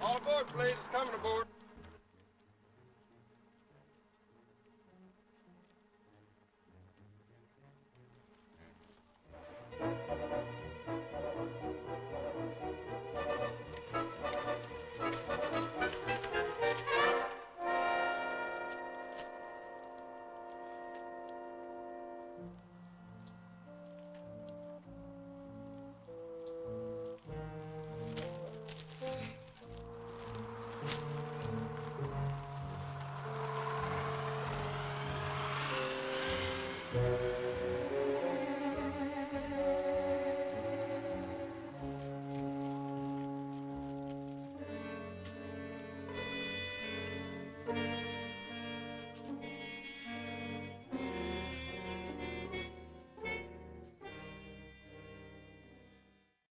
All aboard, please. It's coming aboard.